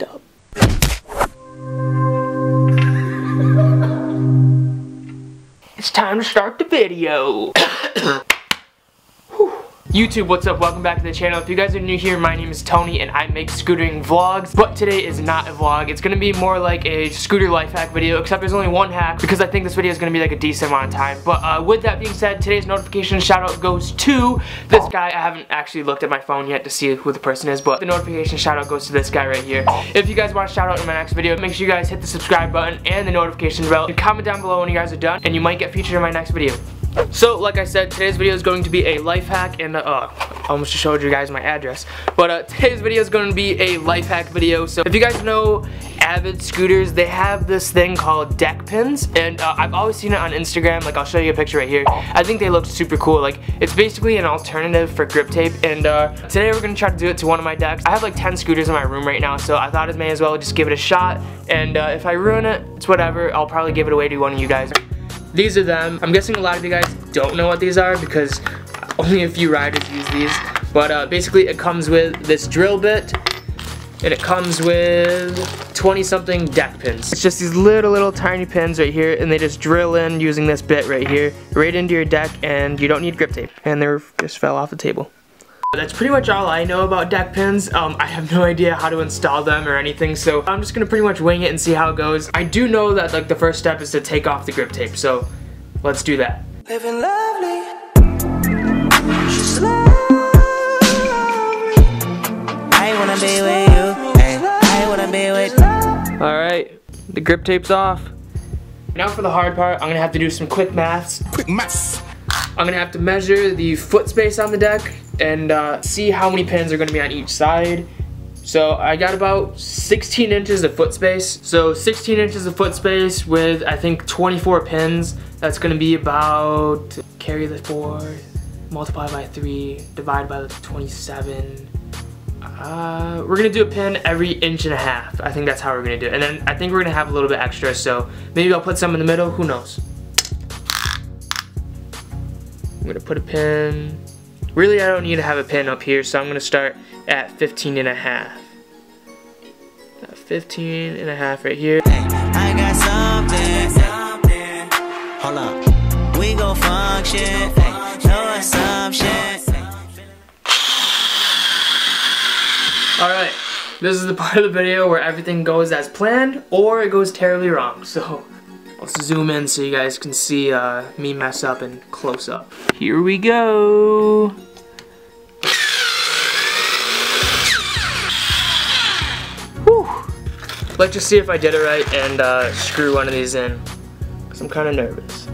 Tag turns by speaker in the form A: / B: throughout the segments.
A: up. It's time to start the video. YouTube, what's up? Welcome back to the channel. If you guys are new here, my name is Tony and I make scootering vlogs, but today is not a vlog. It's gonna be more like a scooter life hack video, except there's only one hack because I think this video is gonna be like a decent amount of time. But uh, with that being said, today's notification shout out goes to this guy. I haven't actually looked at my phone yet to see who the person is, but the notification shout out goes to this guy right here. If you guys want a shout out in my next video, make sure you guys hit the subscribe button and the notification bell and comment down below when you guys are done and you might get featured in my next video. So, like I said, today's video is going to be a life hack, and uh, I almost just showed you guys my address. But uh, today's video is going to be a life hack video. So, if you guys know Avid scooters, they have this thing called deck pins, and uh, I've always seen it on Instagram. Like, I'll show you a picture right here. I think they look super cool. Like, it's basically an alternative for grip tape, and uh, today we're going to try to do it to one of my decks. I have like 10 scooters in my room right now, so I thought I may as well just give it a shot, and uh, if I ruin it, it's whatever. I'll probably give it away to one of you guys. These are them. I'm guessing a lot of you guys don't know what these are because only a few riders use these. But uh, basically it comes with this drill bit and it comes with 20 something deck pins. It's just these little little tiny pins right here and they just drill in using this bit right here right into your deck and you don't need grip tape. And they just fell off the table. That's pretty much all I know about deck pins. Um, I have no idea how to install them or anything, so I'm just gonna pretty much wing it and see how it goes. I do know that like the first step is to take off the grip tape, so let's do that. Living lovely. I wanna be with you. I wanna be with Alright, the grip tape's off. Now for the hard part, I'm gonna have to do some quick maths. Quick maths. I'm gonna have to measure the foot space on the deck and uh, see how many pins are gonna be on each side. So I got about 16 inches of foot space. So 16 inches of foot space with I think 24 pins. That's gonna be about, carry the four, multiply by three, divide by the 27. Uh, we're gonna do a pin every inch and a half. I think that's how we're gonna do it. And then I think we're gonna have a little bit extra, so maybe I'll put some in the middle, who knows. I'm gonna put a pin. Really, I don't need to have a pin up here, so I'm gonna start at 15 and a half. 15 and a half right here. I got something, something. Hold up. We go function, no assumption. Alright, this is the part of the video where everything goes as planned or it goes terribly wrong. So Let's zoom in so you guys can see uh, me mess up and close up. Here we go. Whew. Let's just see if I did it right and uh, screw one of these in. Because I'm kind of nervous.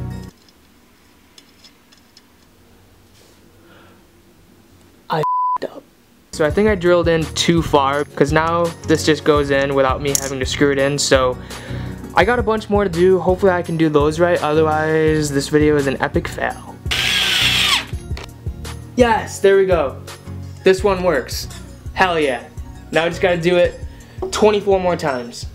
A: I up. So I think I drilled in too far because now this just goes in without me having to screw it in. So I got a bunch more to do. Hopefully I can do those right. Otherwise, this video is an epic fail. Yes, there we go. This one works. Hell yeah. Now I just gotta do it 24 more times.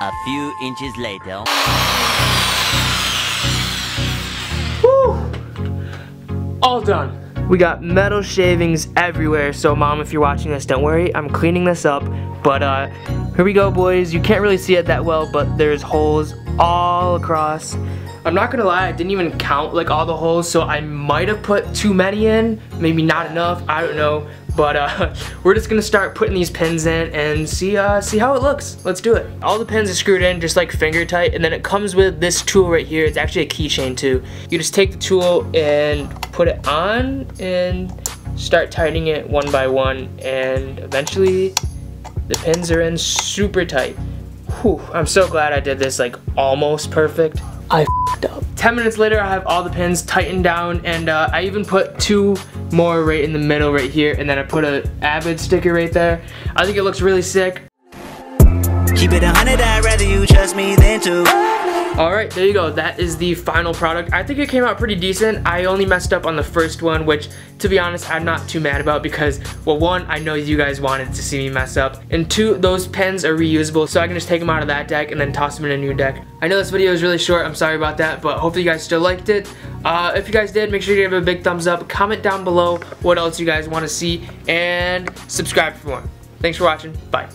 B: A few inches later.
A: Woo! All done. We got metal shavings everywhere, so mom, if you're watching this, don't worry, I'm cleaning this up. But uh, here we go, boys. You can't really see it that well, but there's holes all across. I'm not gonna lie, I didn't even count like all the holes, so I might have put too many in, maybe not enough, I don't know. But uh, we're just gonna start putting these pins in and see uh, see how it looks. Let's do it. All the pins are screwed in just like finger tight and then it comes with this tool right here. It's actually a keychain too. You just take the tool and put it on and start tightening it one by one and eventually the pins are in super tight. Whew, I'm so glad I did this like almost perfect. I up. 10 minutes later, I have all the pins tightened down and uh, I even put two more right in the middle right here and then I put a Avid sticker right there. I think it looks really sick. Keep it a hundred, I'd rather you trust me than to. Alright, there you go. That is the final product. I think it came out pretty decent. I only messed up on the first one, which, to be honest, I'm not too mad about because, well, one, I know you guys wanted to see me mess up, and two, those pens are reusable, so I can just take them out of that deck and then toss them in a new deck. I know this video is really short, I'm sorry about that, but hopefully you guys still liked it. Uh, if you guys did, make sure you give it a big thumbs up, comment down below what else you guys want to see, and subscribe for more. Thanks for watching, bye.